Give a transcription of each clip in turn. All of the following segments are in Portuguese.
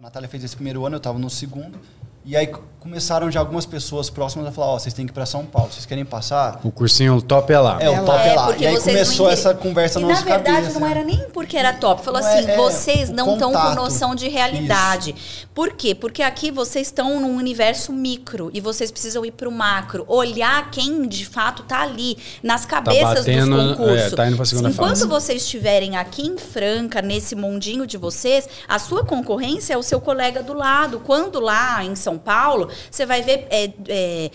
A Natália fez esse primeiro ano, eu estava no segundo. E aí começaram já algumas pessoas próximas a falar, ó, vocês têm que ir para São Paulo, vocês querem passar? O cursinho top é lá. É, o top é, lá. porque E aí vocês começou não essa conversa e, na na nossa verdade, cabeça. não era nem porque era top. Falou Não é- assim, é, vocês o não estão com noção de realidade. Por quê? Porque aqui vocês estão num universo micro e vocês precisam ir para o macro. Olhar quem de fato está ali, nas cabeças batendo, dos concursos. é, tá indo pra segunda Enquanto fase. vocês estiverem aqui em Franca, nesse mundinho de vocês, a sua concorrência é o seu colega do lado. Quando lá em São Paulo, você vai ver é, é,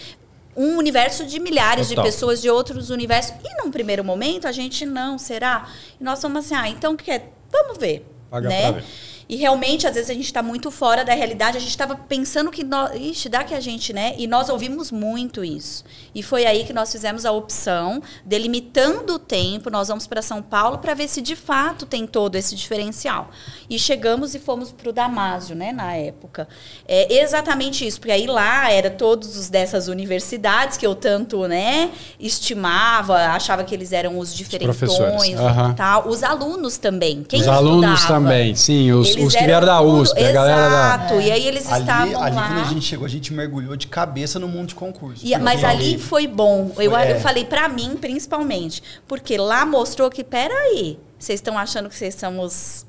um universo de milhares Total. de pessoas de outros universos. E num primeiro momento, a gente não, será? E nós somos assim, ah, então o que é? Vamos ver. Paga né? pra ver. E realmente, às vezes, a gente está muito fora da realidade. A gente estava pensando que nós. Ixi, dá que a gente, né? E nós ouvimos muito isso. E foi aí que nós fizemos a opção, delimitando o tempo. Nós vamos para São Paulo para ver se de fato tem todo esse diferencial. E chegamos e fomos para o Damásio, né? Na época. É exatamente isso, porque aí lá era todos os dessas universidades que eu tanto, né? Estimava, achava que eles eram os diferentões aham. e tal. Os alunos também. Quem Os alunos estudava? também, sim. Os, os que eram vieram da tudo- USP, a galera da. Exato. E aí eles Ali, estavam ali lá. quando a gente chegou, a gente mergulhou de cabeça no mundo de concurso. E- mas ali foi bom. Eu, Foi, é. eu falei pra mim, principalmente. Porque lá mostrou que, peraí, vocês estão achando que vocês são os.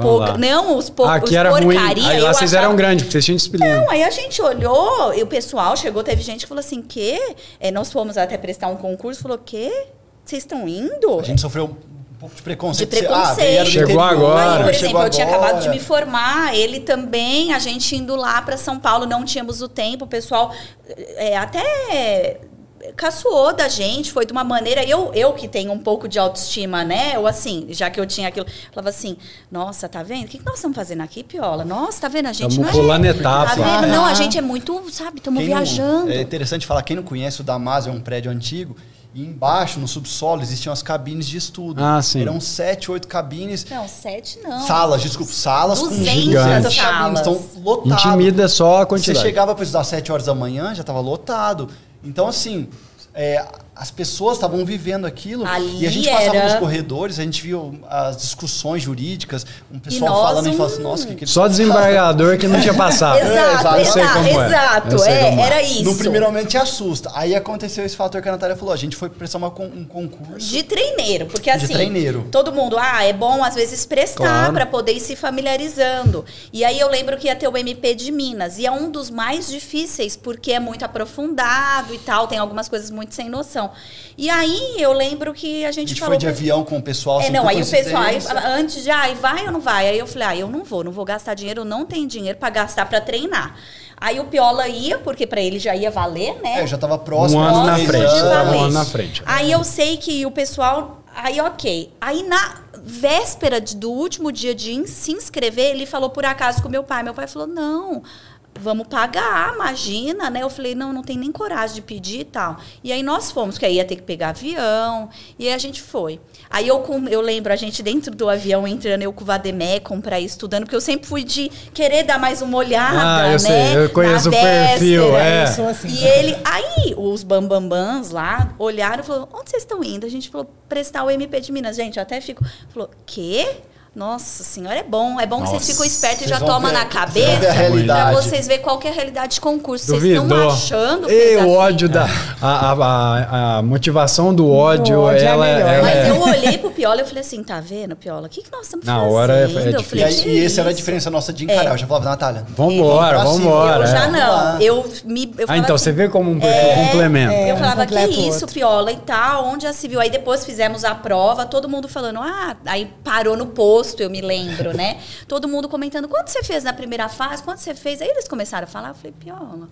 Pouca-. Não, os, po Ah, os aqui era ruim. porcaria. Aí eu lá vocês achava- eram grandes, porque vocês tinham disciplina. Não, aí a gente olhou e o pessoal chegou, teve gente que falou assim: que? nós fomos até prestar um concurso, falou: que? Vocês estão indo? A gente sofreu pouco de preconceito. De preconceito. Ah, vieram do Chegou interior, agora. Aí, por chegou exemplo, eu tinha agora. acabado de me formar, ele também, a gente indo lá para São Paulo, não tínhamos o tempo, o pessoal é, até caçoou da gente, foi de uma maneira, eu, eu que tenho um pouco de autoestima, né, eu assim, já que eu tinha aquilo, falava assim, nossa, tá vendo? O que, que nós estamos fazendo aqui, Piola? Nossa, tá vendo? A gente Tamo não é... etapa. Tá vendo? Não, a Ah. gente é muito, sabe, estamos Quem não- viajando. é interessante falar, quem não conhece, o Damásio é um prédio antigo. E embaixo, no subsolo, existiam as cabines de estudo. Ah, sim. Eram sete, oito cabines. Não, sete não. Salas, desculpa, salas com 200 200 Gigante. cabines. Então, salas. lotado. Intimida só a Você quantidade. chegava para estudar às 7 horas da manhã, já estava lotado. Então, assim, é, as pessoas estavam vivendo aquilo. Ali e a gente passava era- nos corredores, a gente viu as discussões jurídicas, um pessoal nós, falando e falava assim, nossa, o que, que Só desembargador que não tinha passado. Exato, exato, é. exato. Sei É, como é. era isso. No primeiro momento te assusta. Aí aconteceu esse fator que a Natália falou. A gente foi prestar uma um concurso. De treineiro, porque De assim, treineiro. todo mundo, ah, é bom às vezes prestar Claro. pra poder ir se familiarizando. E aí eu lembro que ia ter o MP de Minas, e é um dos mais difíceis, porque é muito aprofundado e tal, tem algumas coisas muito sem noção. E aí eu lembro que a A gente, gente falou foi de avião com o pessoal. é, assim, não, aí o pessoal, aí, antes de, ai, vai ou não vai? Aí eu falei, ah, eu não vou, não vou gastar dinheiro, eu não tenho dinheiro pra gastar pra treinar. Aí o Piola ia, porque pra ele já ia valer, né? É, eu já estava próximo. Um ano na frente, tava um ano na frente. Aí eu sei que o pessoal. Aí, ok. Aí na véspera do último dia de se inscrever, ele falou por acaso com meu pai. Meu pai falou: não. Vamos pagar, imagina, né? Eu falei, não, não tem nem coragem de pedir e tal. E aí nós fomos, porque aí ia ter que pegar avião, e aí a gente foi. Aí eu, eu lembro, a gente dentro do avião entrando, eu com o Vademecum pra ir estudando, porque eu sempre fui de querer dar mais uma olhada, Ah, eu né? sei, eu conheço na o perfil, véspera. é. Eu sou assim. E ele, aí os bambambãs lá olharam e falaram: onde vocês estão indo? A gente falou, prestar o MP de Minas. Gente, eu até fico. Falou, quê? Nossa senhora, é bom. É bom que Nossa, vocês ficam espertos e vocês já tomam na vocês cabeça ver a pra realidade. vocês verem qual que é a realidade de concurso. Vocês Duvidou. estão achando. E o assim. ódio da. A, a, a, a motivação do ódio, ódio é ela, melhor. ela Mas é. eu olhei pro Piola e falei assim: tá vendo, Piola? O que, que nós estamos Na fazendo? hora é- é falei, E, aí, "Que e essa era a isso?" diferença nossa de encarar. É. Eu já falava, Natália. Vambora, vamos vambora. Eu já é. não. Eu me. Eu Ah, então assim, você vê como um É, complemento. é. eu um falava, que completa o isso, outro. Piola e tal, onde já se viu? Aí depois fizemos a prova, todo mundo falando, ah, aí parou no posto, eu me lembro, né? Todo mundo comentando, quanto você fez na primeira fase? Quanto você fez? Aí eles começaram a falar, eu falei, Piola,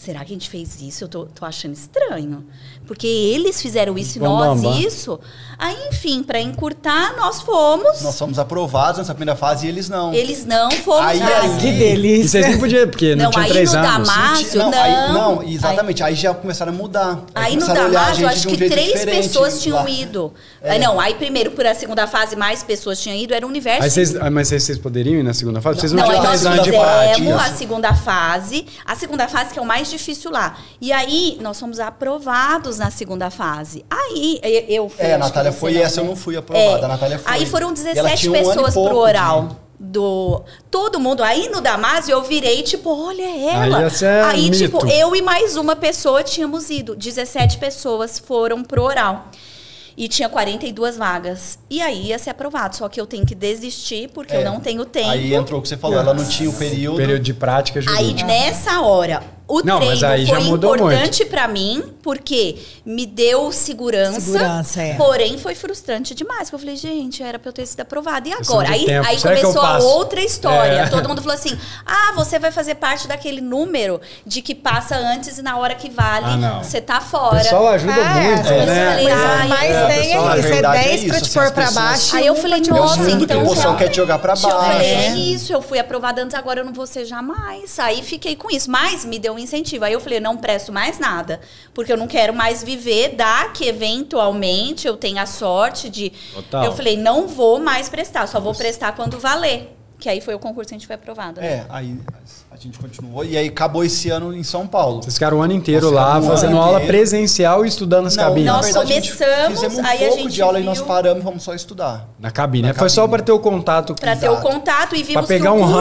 será que a gente fez isso? Eu tô, tô achando estranho. Porque eles fizeram isso e nós bam, bam. isso. Aí, enfim, pra encurtar, nós fomos. Nós fomos aprovados nessa primeira fase e eles não. Eles não fomos. Aí, aí- Que E delícia. vocês não podiam, porque não, Não, tinha aí três no anos. Damasio, não, não. aí- não, exatamente. Aí já começaram a mudar. Aí no gente acho um que três pessoas tinham lá. ido. É. Aí Não, aí primeiro, por a segunda fase, mais pessoas tinham ido, era o universo. Aí vocês, ah, mas vocês, vocês poderiam ir na segunda fase? Vocês não, Não, aí tinham nós três anos de fizemos a segunda fase, a segunda fase que é o mais difícil lá. E aí, nós fomos aprovados na segunda fase. Aí, eu- eu fui. É, a Natália foi e essa eu não fui aprovada. É. A Natália foi. Aí foram E ela 17 tinha um ano e pessoas pouco pro de- oral. do todo mundo. Aí no Damásio eu virei, tipo, olha ela. Aí é Aí, mito. tipo, eu e mais uma pessoa tínhamos ido. 17 pessoas foram pro oral. E tinha 42 vagas. E aí ia ser aprovado. Só que eu tenho que desistir, porque eu É. não tenho tempo. Aí entrou o que você falou, ela não tinha o período. Período de prática Aí jurídica. nessa hora, o Não, mas treino aí já foi mudou importante pra mim, porque me deu segurança. Segurança, é. Porém, foi frustrante demais. Porque eu falei, gente, era pra eu ter sido aprovada. E agora? Aí, aí começou a outra história. É. Todo mundo falou assim: ah, você vai fazer parte daquele número de que passa antes e na hora que vale, Ah, você tá O fora. pessoal ajuda Ah, é, muito, mas né? falei, Mas ah, o mais é, tem pessoal, é isso, é verdade é 10 pra te assim, pôr pra baixo. Aí eu falei, nossa, então o pessoal quer te jogar pra Eu baixo. falei, É. é isso, eu fui aprovada antes, agora eu não vou ser jamais. Aí fiquei com isso, mas me deu um incentivo. Aí eu falei, não presto mais nada, porque eu não quero mais viver da que eventualmente eu tenha a sorte de. Total. Eu falei, não vou mais prestar, só vou prestar quando valer. Que aí foi o concurso que a gente foi aprovada. né? É, aí a gente continuou e aí acabou esse ano em São Paulo. Vocês ficaram o ano inteiro lá um fazendo ano aula inteiro. presencial e estudando nas Não, cabines. Nós verdade, a começamos, fizemos um aí a pouco gente de aula e nós viu- paramos e fomos só estudar. Na cabine. Na Foi só cabine. para ter o contato. Pra ter o contato e vimos Pra pegar que o um curso,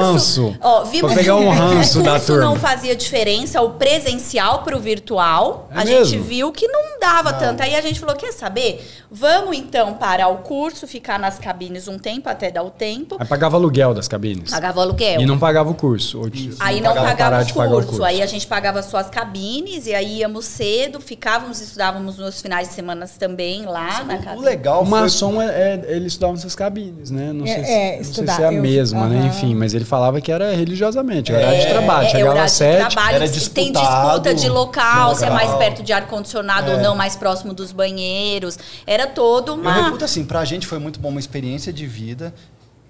ranço. Ó, vimos Pra pegar um o ranço da turma. não fazia diferença o presencial pro virtual. É a mesmo? gente viu que não dava Não. tanto. Aí a gente falou, quer saber? Vamos então parar o curso, ficar nas cabines um tempo até dar o tempo. Aí pagava aluguel das cabines. Pagava aluguel. E não pagava o curso. Aí Não não pagava- o curso. o curso. Aí a gente pagava só as cabines e aí íamos cedo, ficávamos, estudávamos nos finais de semana também lá na O cabine. legal O foi maçom, é, é- ele estudava nessas cabines, né? Não É, sei, se, é, não sei estudar, se é a eu- mesma, né? Enfim, mas ele falava que era religiosamente, horário de É, trabalho. É, Chegava horário às de sete. trabalho, era tem disputado, disputa de local, se é mais perto de ar-condicionado É. ou não, mais próximo dos banheiros. Era todo Eu uma. reputo assim, pra gente foi muito bom, uma experiência de vida.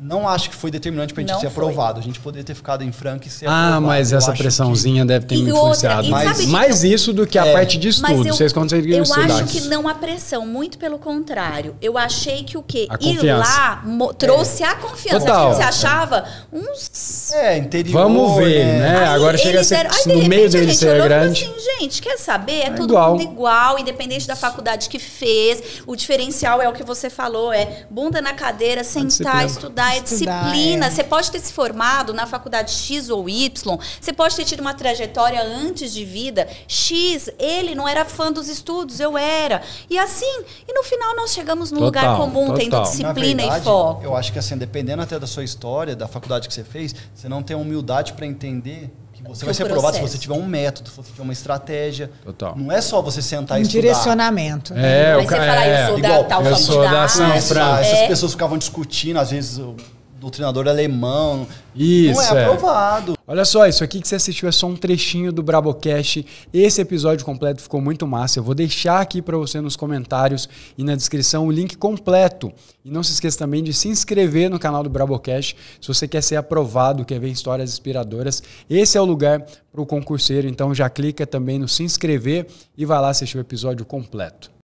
Não acho que foi determinante pra gente Não ser foi. aprovado. A gente poderia ter ficado em Franca e ser Ah, aprovado. mas Eu essa pressãozinha deve ter E me outra, influenciado. mais, sabe que mais isso do que a É. parte de estudo. Mas eu, Vocês conseguiram eu estudar. acho que não a pressão, muito pelo contrário. Eu achei que o quê? A Ir confiança. lá trouxe a confiança. Total. A se achava uns. que- É, interior. Vamos ver, né? Aí Agora chega a ser eram- aí, de no meio repente, a dele gente ser grande. Assim, gente, quer saber? É, É todo igual. mundo igual, independente da faculdade que fez. O diferencial é o que você falou, é bunda na cadeira, sentar, disciplina. Estudar, é disciplina. é. Você pode ter se formado na faculdade X ou Y, você pode ter tido uma trajetória antes de vida X. Ele não era fã dos estudos, eu era. E assim, e no final nós chegamos num Total, lugar comum, tendo total. Na disciplina verdade, e foco. Eu acho que assim, dependendo até da sua história, da faculdade que você fez, você não tem humildade pra entender que você Que vai o ser aprovado se você tiver um método, se você tiver uma estratégia. Total. Não é só você sentar e Um estudar. direcionamento. É, Aí o você ca- fala, é, eu sou da igual, tal eu sou da Essa- Fran. essas É. pessoas ficavam discutindo, às vezes o doutrinador alemão. Isso, não é, é. aprovado. Olha só, isso aqui que você assistiu é só um trechinho do Brabocast. Esse episódio completo ficou muito massa. Eu vou deixar aqui para você nos comentários e na descrição o link completo. E não se esqueça também de se inscrever no canal do Brabocast se você quer ser aprovado, quer ver histórias inspiradoras. Esse é o lugar para o concurseiro, então já clica também no se inscrever e vai lá assistir o episódio completo.